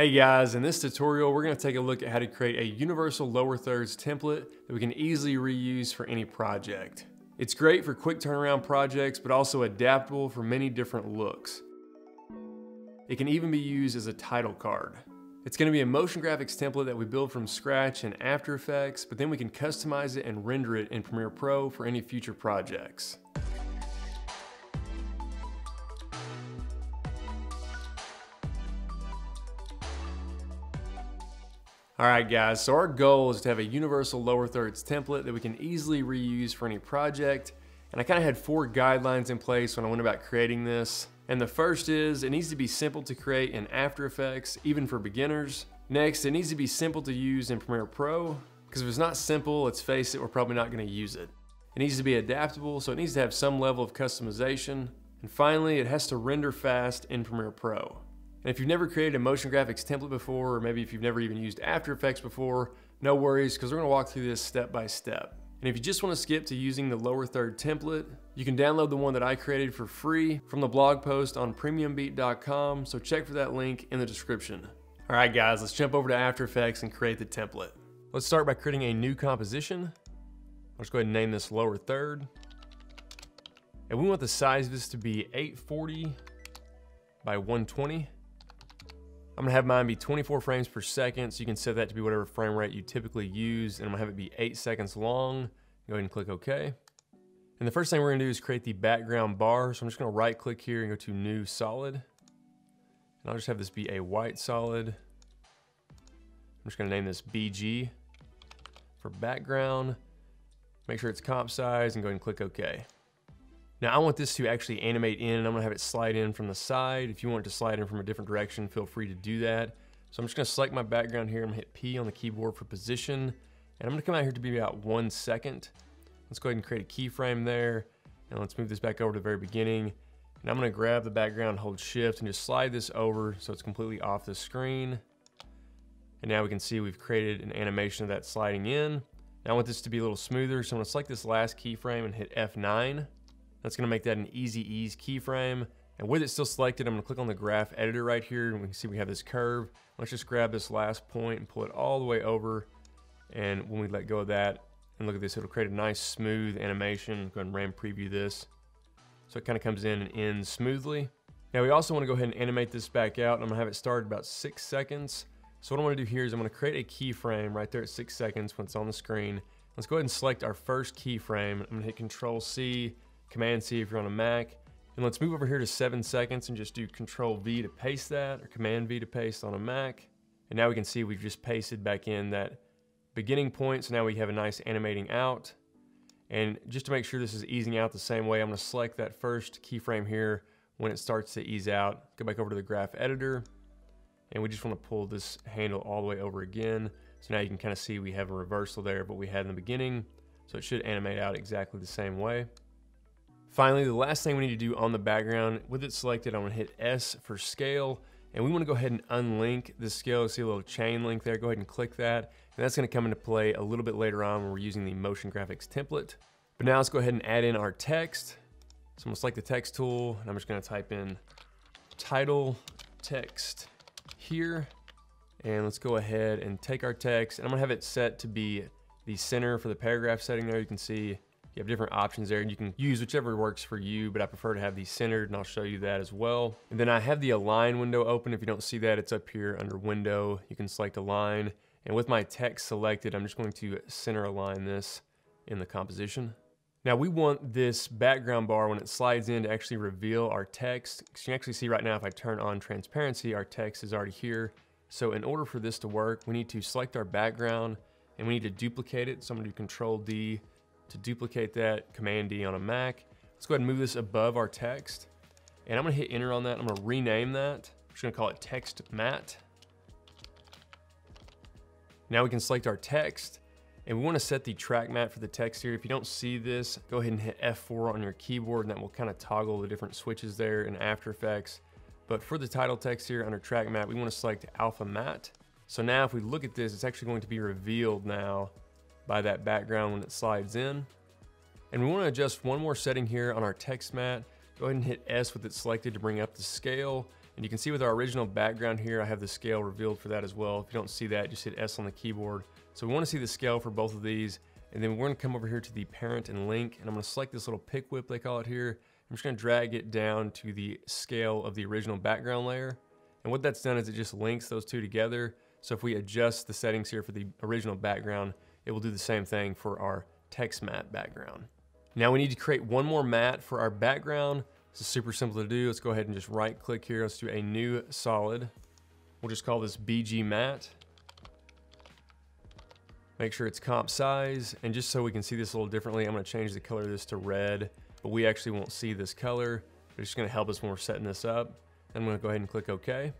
Hey guys, in this tutorial, we're gonna take a look at how to create a universal lower thirds template that we can easily reuse for any project. It's great for quick turnaround projects, but also adaptable for many different looks. It can even be used as a title card. It's gonna be a motion graphics template that we build from scratch in After Effects, but then we can customize it and render it in Premiere Pro for any future projects. All right guys, so our goal is to have a universal lower thirds template that we can easily reuse for any project. And I kind of had four guidelines in place when I went about creating this. And the first is it needs to be simple to create in After Effects, even for beginners. Next, it needs to be simple to use in Premiere Pro, because if it's not simple, let's face it, we're probably not gonna use it. It needs to be adaptable, so it needs to have some level of customization. And finally, it has to render fast in Premiere Pro. And if you've never created a motion graphics template before, or maybe if you've never even used After Effects before, no worries, because we're gonna walk through this step by step. And if you just wanna skip to using the lower third template, you can download the one that I created for free from the blog post on premiumbeat.com, so check for that link in the description. All right guys, let's jump over to After Effects and create the template. Let's start by creating a new composition. Let's go ahead and name this lower third. And we want the size of this to be 840 by 120. I'm gonna have mine be 24 frames per second, so you can set that to be whatever frame rate you typically use, and I'm gonna have it be eight seconds long. Go ahead and click OK. And the first thing we're gonna do is create the background bar. So I'm just gonna right click here and go to New Solid. And I'll just have this be a white solid. I'm just gonna name this BG for background. Make sure it's comp size and go ahead and click OK. Now I want this to actually animate in and I'm gonna have it slide in from the side. If you want it to slide in from a different direction, feel free to do that. So I'm just gonna select my background here. I'm gonna hit P on the keyboard for position. And I'm gonna come out here to be about one second. Let's go ahead and create a keyframe there. And let's move this back over to the very beginning. And I'm gonna grab the background, hold shift and just slide this over so it's completely off the screen. And now we can see we've created an animation of that sliding in. Now I want this to be a little smoother. So I'm gonna select this last keyframe and hit F9. That's gonna make that an easy ease keyframe. And with it still selected, I'm gonna click on the graph editor right here and we can see we have this curve. Let's just grab this last point and pull it all the way over. And when we let go of that, and look at this, it'll create a nice smooth animation. Go ahead and RAM preview this. So it kind of comes in and ends smoothly. Now we also wanna go ahead and animate this back out. I'm gonna have it start about six seconds. So what I'm gonna do here is I'm gonna create a keyframe right there at six seconds when it's on the screen. Let's go ahead and select our first keyframe. I'm gonna hit Control C Command C if you're on a Mac. And let's move over here to seven seconds and just do Control V to paste that or Command V to paste on a Mac. And now we can see we've just pasted back in that beginning point. So now we have a nice animating out. And just to make sure this is easing out the same way, I'm gonna select that first keyframe here when it starts to ease out. Go back over to the graph editor. And we just wanna pull this handle all the way over again. So now you can kind of see we have a reversal there but we had in the beginning. So it should animate out exactly the same way. Finally, the last thing we need to do on the background, with it selected, I'm gonna hit S for scale, and we wanna go ahead and unlink the scale. See a little chain link there, go ahead and click that, and that's gonna come into play a little bit later on when we're using the motion graphics template. But now let's go ahead and add in our text. So I'm gonna select the text tool, and I'm just gonna type in title text here, and let's go ahead and take our text, and I'm gonna have it set to be the center for the paragraph setting there. You can see you have different options there and you can use whichever works for you, but I prefer to have these centered and I'll show you that as well. And then I have the align window open. If you don't see that, it's up here under window. You can select align. And with my text selected, I'm just going to center align this in the composition. Now we want this background bar when it slides in to actually reveal our text. So you can actually see right now if I turn on transparency, our text is already here. So in order for this to work, we need to select our background and we need to duplicate it. So I'm gonna do Control D to duplicate that, Command D on a Mac. Let's go ahead and move this above our text. And I'm gonna hit enter on that. I'm gonna rename that. I'm just gonna call it text matte. Now we can select our text and we wanna set the track matte for the text here. If you don't see this, go ahead and hit F4 on your keyboard and that will kind of toggle the different switches there in After Effects. But for the title text here under track matte, we wanna select alpha matte. So now if we look at this, it's actually going to be revealed now by that background when it slides in. And we want to adjust one more setting here on our text matte. Go ahead and hit S with it selected to bring up the scale. And And you can see with our original background here, I have the scale revealed for that as well. If you don't see that, just hit S on the keyboard. So we wanna see the scale for both of these. And then we're gonna come over here to the parent and link, and I'm gonna select this little pick whip, they call it here. I'm just gonna drag it down to the scale of the original background layer. And what that's done is it just links those two together. So if we adjust the settings here for the original background, it will do the same thing for our text matte background. Now we need to create one more matte for our background. This is super simple to do. Let's go ahead and just right click here. Let's do a new solid. We'll just call this BG matte. Make sure it's comp size. And just so we can see this a little differently, I'm gonna change the color of this to red, but we actually won't see this color. It's just gonna help us when we're setting this up. I'm gonna go ahead and click OK.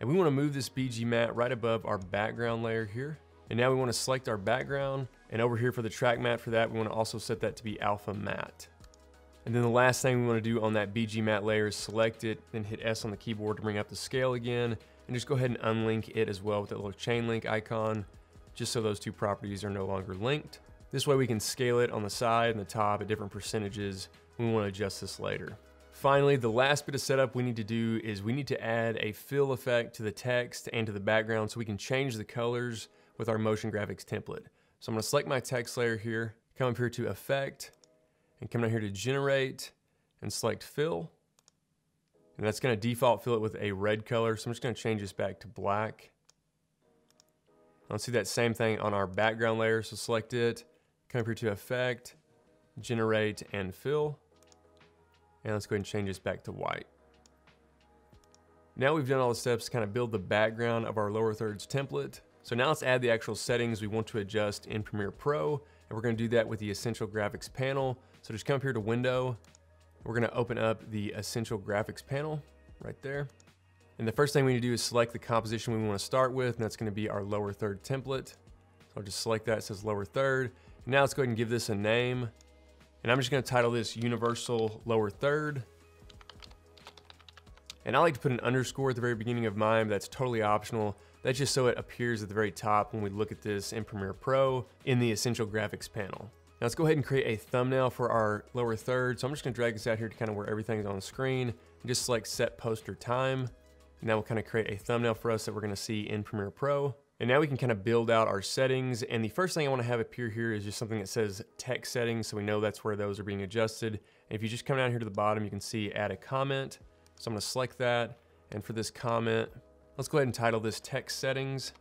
And we wanna move this BG matte right above our background layer here. And now we wanna select our background. And over here for the track matte for that, we wanna also set that to be alpha matte. And then the last thing we wanna do on that BG matte layer is select it, then hit S on the keyboard to bring up the scale again, and just go ahead and unlink it as well with that little chain link icon, just so those two properties are no longer linked. This way we can scale it on the side and the top at different percentages. We wanna adjust this later. Finally, the last bit of setup we need to do is we need to add a fill effect to the text and to the background so we can change the colors with our motion graphics template. So I'm gonna select my text layer here, come up here to effect, and come down here to generate and select fill. And that's gonna default fill it with a red color. So I'm just gonna change this back to black. I'll see that same thing on our background layer. So select it, come up here to effect, generate and fill. And let's go ahead and change this back to white. Now we've done all the steps to kind of build the background of our lower thirds template. So now let's add the actual settings we want to adjust in Premiere Pro. And we're gonna do that with the Essential Graphics panel. So just come up here to Window. We're gonna open up the Essential Graphics panel right there. And the first thing we need to do is select the composition we wanna start with, and that's gonna be our lower third template. So I'll just select that, it says lower third. And now let's go ahead and give this a name. And I'm just gonna title this Universal Lower Third. And I like to put an underscore at the very beginning of mine, but that's totally optional. That's just so it appears at the very top when we look at this in Premiere Pro in the Essential Graphics panel. Now let's go ahead and create a thumbnail for our lower third. So I'm just gonna drag this out here to kind of where everything's on screen and just select set poster time. And now we'll kind of create a thumbnail for us that we're gonna see in Premiere Pro. And now we can kind of build out our settings. And the first thing I wanna have appear here is just something that says text settings. So we know that's where those are being adjusted. And if you just come down here to the bottom, you can see add a comment. So I'm gonna select that. And for this comment, let's go ahead and title this text settings.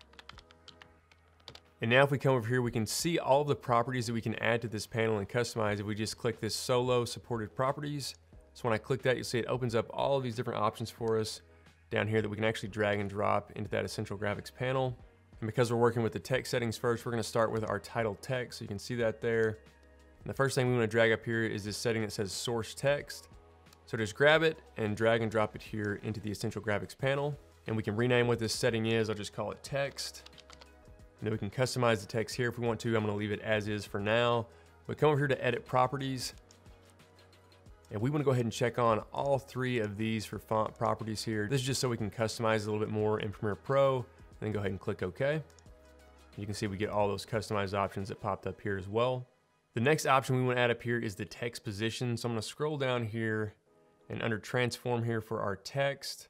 And now if we come over here, we can see all of the properties that we can add to this panel and customize if we just click this solo supported properties. So when I click that, you'll see it opens up all of these different options for us down here that we can actually drag and drop into that essential graphics panel. And because we're working with the text settings first, we're gonna start with our title text. So you can see that there. And the first thing we wanna drag up here is this setting that says source text. So just grab it and drag and drop it here into the essential graphics panel. And we can rename what this setting is. I'll just call it text. And then we can customize the text here if we want to. I'm gonna leave it as is for now. We come over here to edit properties. And we wanna go ahead and check on all three of these for font properties here. This is just so we can customize a little bit more in Premiere Pro. Then go ahead and click OK. You can see we get all those customized options that popped up here as well. The next option we wanna add up here is the text position. So I'm gonna scroll down here and under transform here for our text,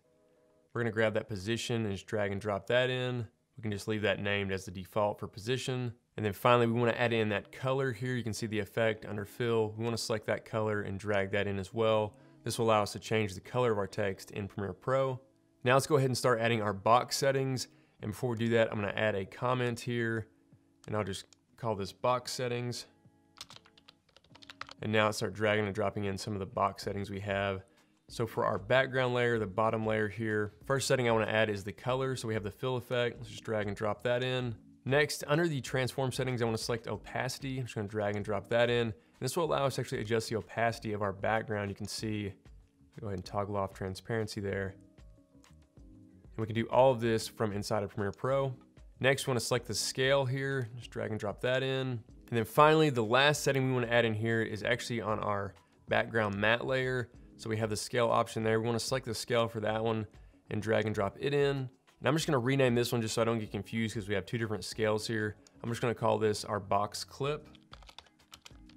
we're gonna grab that position and just drag and drop that in. We can just leave that named as the default for position. And then finally, we wanna add in that color here. You can see the effect under fill. We wanna select that color and drag that in as well. This will allow us to change the color of our text in Premiere Pro. Now let's go ahead and start adding our box settings. And before we do that, I'm gonna add a comment here and I'll just call this box settings. And now let's start dragging and dropping in some of the box settings we have. So for our background layer, the bottom layer here, first setting I wanna add is the color. So we have the fill effect. Let's just drag and drop that in. Next, under the transform settings, I wanna select opacity. I'm just gonna drag and drop that in. And this will allow us to actually adjust the opacity of our background. You can see, go ahead and toggle off transparency there. And we can do all of this from inside of Premiere Pro. Next, we wanna select the scale here. Just drag and drop that in. And then finally, the last setting we wanna add in here is actually on our background matte layer. So we have the scale option there. We wanna select the scale for that one and drag and drop it in. And I'm just gonna rename this one just so I don't get confused because we have two different scales here. I'm just gonna call this our box clip.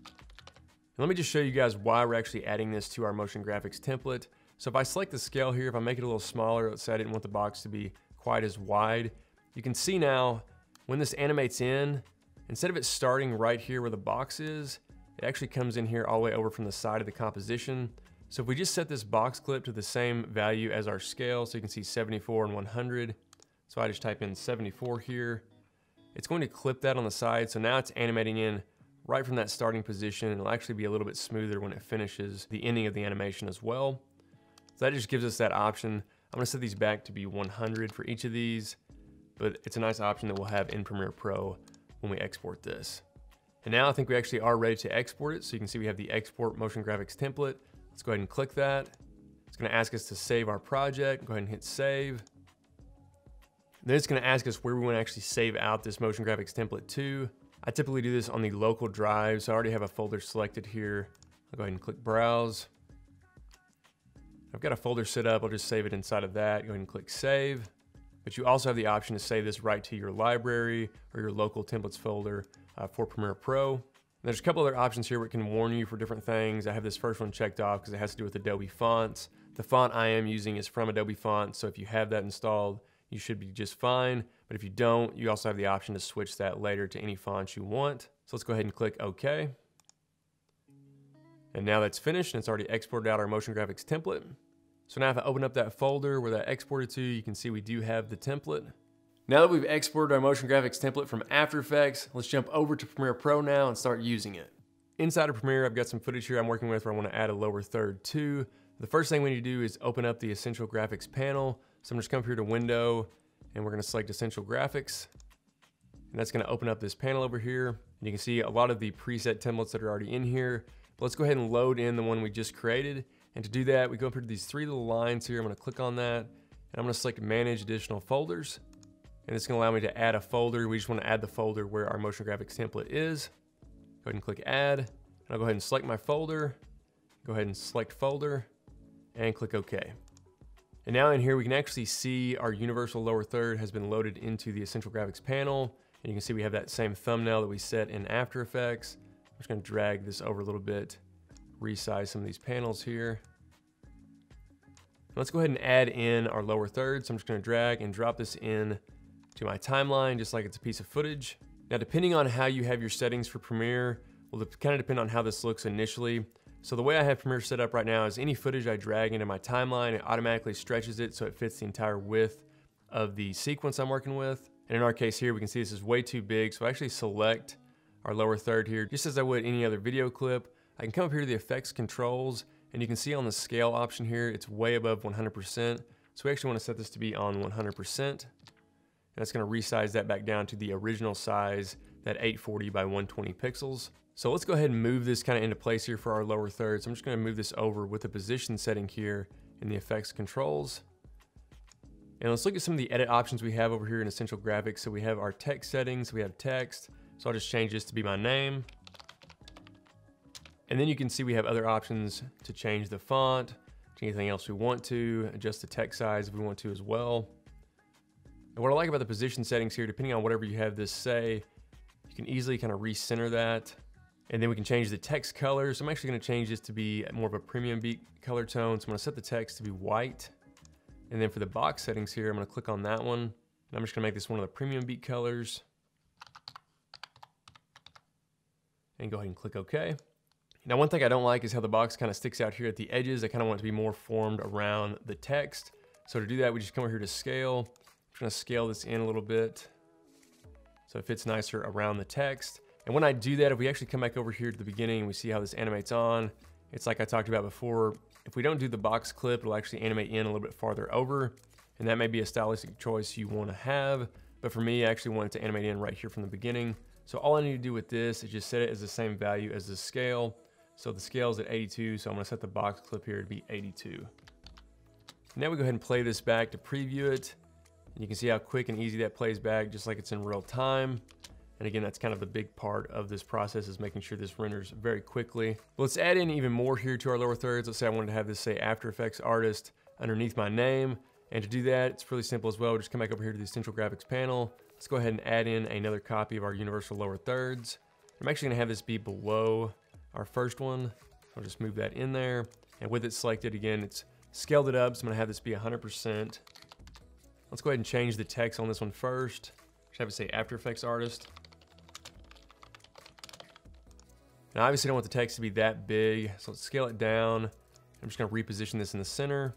And let me just show you guys why we're actually adding this to our motion graphics template. So if I select the scale here, if I make it a little smaller, let's say I didn't want the box to be quite as wide, you can see now when this animates in, instead of it starting right here where the box is, it actually comes in here all the way over from the side of the composition. So if we just set this box clip to the same value as our scale, so you can see 74 and 100. So I just type in 74 here. It's going to clip that on the side. So now it's animating in right from that starting position. It'll actually be a little bit smoother when it finishes the ending of the animation as well. So that just gives us that option. I'm gonna set these back to be 100 for each of these, but it's a nice option that we'll have in Premiere Pro when we export this. And now I think we actually are ready to export it. So you can see we have the export motion graphics template. Let's go ahead and click that. It's gonna ask us to save our project. Go ahead and hit save. Then it's gonna ask us where we wanna actually save out this motion graphics template to. I typically do this on the local drive, so I already have a folder selected here. I'll go ahead and click browse. I've got a folder set up, I'll just save it inside of that. Go ahead and click save. But you also have the option to save this right to your library or your local templates folder uh, for Premiere Pro. And there's a couple other options here where it can warn you for different things. I have this first one checked off because it has to do with Adobe fonts. The font I am using is from Adobe Fonts, so if you have that installed, you should be just fine. But if you don't, you also have the option to switch that later to any font you want. So let's go ahead and click OK. And now that's finished and it's already exported out our motion graphics template. So now if I open up that folder where that exported to, you can see we do have the template. Now that we've exported our motion graphics template from After Effects, let's jump over to Premiere Pro now and start using it. Inside of Premiere, I've got some footage here I'm working with where I want to add a lower third to. The first thing we need to do is open up the Essential Graphics panel. So I'm just come here to Window, and we're going to select Essential Graphics. And that's going to open up this panel over here. And you can see a lot of the preset templates that are already in here. But let's go ahead and load in the one we just created. And to do that, we go up here to these three little lines here. I'm gonna click on that and I'm gonna select manage additional folders. And it's gonna allow me to add a folder. We just wanna add the folder where our motion graphics template is. Go ahead and click add. And I'll go ahead and select my folder. Go ahead and select folder and click OK. And now in here, we can actually see our universal lower third has been loaded into the Essential Graphics panel. And you can see we have that same thumbnail that we set in After Effects. I'm just gonna drag this over a little bit resize some of these panels here. Let's go ahead and add in our lower third. So I'm just gonna drag and drop this in to my timeline, just like it's a piece of footage. Now, depending on how you have your settings for Premiere, will kind of depend on how this looks initially. So the way I have Premiere set up right now is any footage I drag into my timeline, it automatically stretches it so it fits the entire width of the sequence I'm working with. And in our case here, we can see this is way too big. So I actually select our lower third here, just as I would any other video clip. I can come up here to the effects controls and you can see on the scale option here, it's way above 100%. So we actually want to set this to be on 100%. And that's going to resize that back down to the original size, that 840 by 120 pixels. So let's go ahead and move this kind of into place here for our lower third. So I'm just going to move this over with the position setting here in the effects controls. And let's look at some of the edit options we have over here in Essential Graphics. So we have our text settings, we have text. So I'll just change this to be my name. And then you can see we have other options to change the font, anything else we want to, adjust the text size if we want to as well. And what I like about the position settings here, depending on whatever you have this say, you can easily kind of recenter that. And then we can change the text color. So I'm actually gonna change this to be more of a premium beat color tone. So I'm gonna set the text to be white. And then for the box settings here, I'm gonna click on that one. And I'm just gonna make this one of the premium beat colors. And go ahead and click OK. Now, one thing I don't like is how the box kind of sticks out here at the edges. I kind of want it to be more formed around the text. So to do that, we just come over here to scale. I'm gonna scale this in a little bit so it fits nicer around the text. And when I do that, if we actually come back over here to the beginning, we see how this animates on. It's like I talked about before. If we don't do the box clip, it'll actually animate in a little bit farther over. And that may be a stylistic choice you wanna have. But for me, I actually want it to animate in right here from the beginning. So all I need to do with this is just set it as the same value as the scale. So the scale is at 82, so I'm gonna set the box clip here to be 82. Now we go ahead and play this back to preview it. And you can see how quick and easy that plays back, just like it's in real time. And again, that's kind of the big part of this process is making sure this renders very quickly. let's add in even more here to our lower thirds. Let's say I wanted to have this say After Effects Artist underneath my name. And to do that, it's really simple as well. Just come back over here to the Essential Graphics panel. Let's go ahead and add in another copy of our Universal Lower Thirds. I'm actually gonna have this be below our first one. I'll just move that in there. And with it selected again, it's Scaled it up, so I'm gonna have this be 100%. Let's go ahead and change the text on this one first. Should have it say After Effects Artist. Now obviously I don't want the text to be that big, so let's scale it down. I'm just gonna reposition this in the center.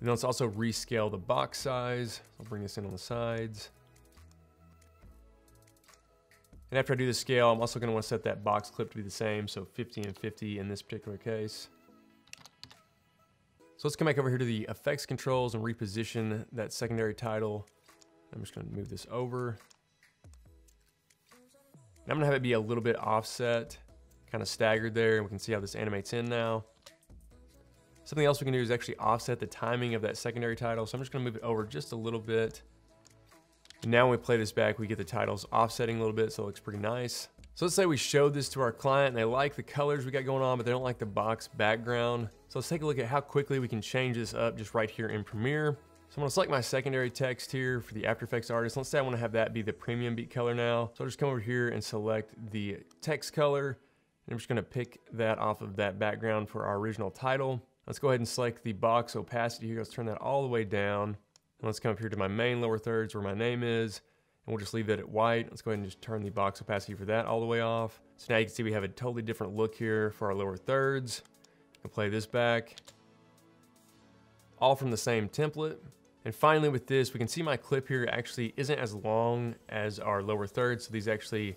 And then let's also rescale the box size. I'll bring this in on the sides. And after I do the scale, I'm also gonna want to set that box clip to be the same, so 50 and 50 in this particular case. So let's come back over here to the effects controls and reposition that secondary title. I'm just gonna move this over. And I'm gonna have it be a little bit offset, kind of staggered there, and we can see how this animates in now. Something else we can do is actually offset the timing of that secondary title. So I'm just gonna move it over just a little bit. And now when we play this back, we get the titles offsetting a little bit, so it looks pretty nice. So let's say we showed this to our client and they like the colors we got going on, but they don't like the box background. So let's take a look at how quickly we can change this up just right here in Premiere. So I'm gonna select my secondary text here for the After Effects artist. Let's say I wanna have that be the premium beat color now. So I'll just come over here and select the text color. And I'm just gonna pick that off of that background for our original title. Let's go ahead and select the box opacity here. Let's turn that all the way down. And let's come up here to my main lower thirds where my name is. And we'll just leave that at white. Let's go ahead and just turn the box opacity for that all the way off. So now you can see we have a totally different look here for our lower thirds. I'll play this back. All from the same template. And finally with this, we can see my clip here actually isn't as long as our lower thirds. So these actually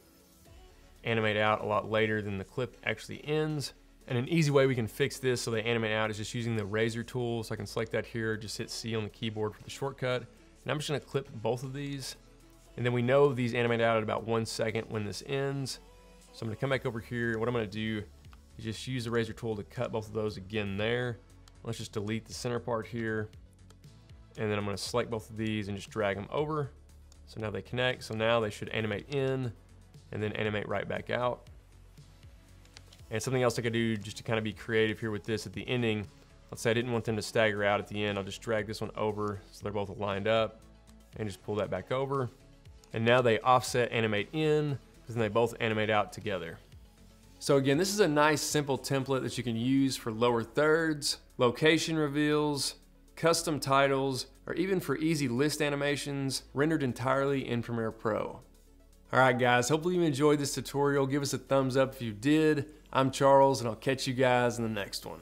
animate out a lot later than the clip actually ends. And an easy way we can fix this so they animate out is just using the razor tool. So I can select that here, just hit C on the keyboard for the shortcut. And I'm just gonna clip both of these. And then we know these animate out at about one second when this ends. So I'm gonna come back over here. What I'm gonna do is just use the razor tool to cut both of those again there. Let's just delete the center part here. And then I'm gonna select both of these and just drag them over. So now they connect. So now they should animate in and then animate right back out. And something else I could do just to kind of be creative here with this at the ending, let's say I didn't want them to stagger out at the end, I'll just drag this one over so they're both lined up and just pull that back over. And now they offset animate in, because then they both animate out together. So again, this is a nice simple template that you can use for lower thirds, location reveals, custom titles, or even for easy list animations rendered entirely in Premiere Pro. Alright guys, hopefully you enjoyed this tutorial. Give us a thumbs up if you did. I'm Charles and I'll catch you guys in the next one.